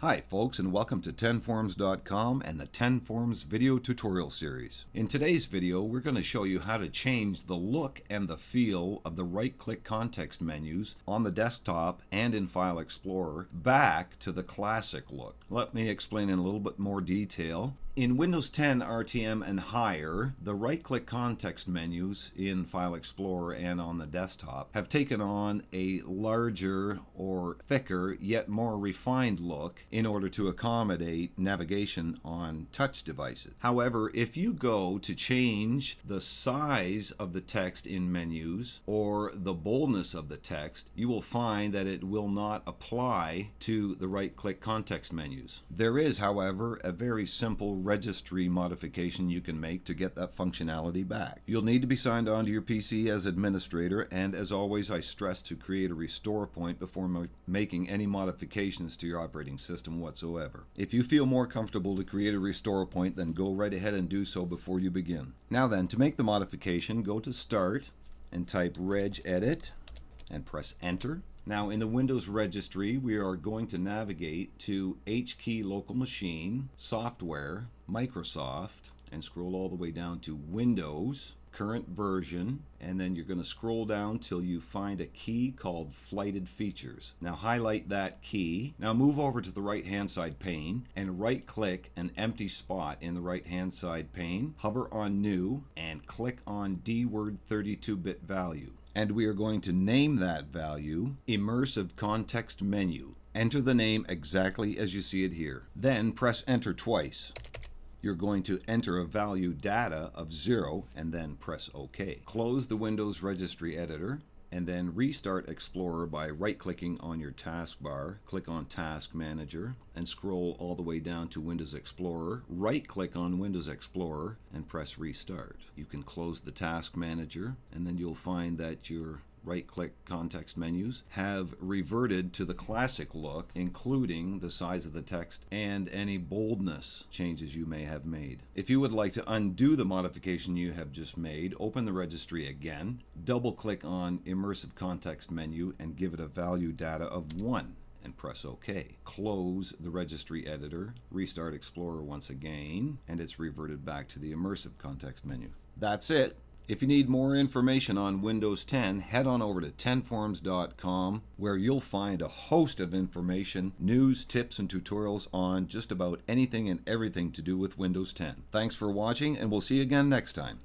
Hi folks and welcome to 10forums.com and the 10forums video tutorial series. In today's video we're going to show you how to change the look and the feel of the right click context menus on the desktop and in File Explorer back to the classic look. Let me explain in a little bit more detail. In Windows 10 RTM and higher, the right-click context menus in File Explorer and on the desktop have taken on a larger or thicker yet more refined look in order to accommodate navigation on touch devices. However, if you go to change the size of the text in menus or the boldness of the text, you will find that it will not apply to the right-click context menus. There is, however, a very simple registry modification you can make to get that functionality back. You'll need to be signed on to your PC as administrator and as always I stress to create a restore point before making any modifications to your operating system whatsoever. If you feel more comfortable to create a restore point then go right ahead and do so before you begin. Now then to make the modification go to start and type regedit and press enter now in the Windows registry, we are going to navigate to HKey local machine, software, Microsoft, and scroll all the way down to Windows, current version, and then you're going to scroll down till you find a key called Flighted Features. Now highlight that key. Now move over to the right hand side pane and right click an empty spot in the right hand side pane. Hover on New and click on DWORD 32-bit value and we are going to name that value Immersive Context Menu. Enter the name exactly as you see it here. Then press enter twice. You're going to enter a value data of 0 and then press OK. Close the Windows Registry Editor and then restart Explorer by right-clicking on your taskbar, click on Task Manager, and scroll all the way down to Windows Explorer, right-click on Windows Explorer, and press Restart. You can close the Task Manager, and then you'll find that your right-click context menus have reverted to the classic look, including the size of the text and any boldness changes you may have made. If you would like to undo the modification you have just made, open the registry again, double-click on Immersive Context menu and give it a value data of 1 and press OK. Close the registry editor, restart Explorer once again, and it's reverted back to the immersive context menu. That's it. If you need more information on Windows 10, head on over to 10forums.com where you'll find a host of information, news, tips, and tutorials on just about anything and everything to do with Windows 10. Thanks for watching, and we'll see you again next time.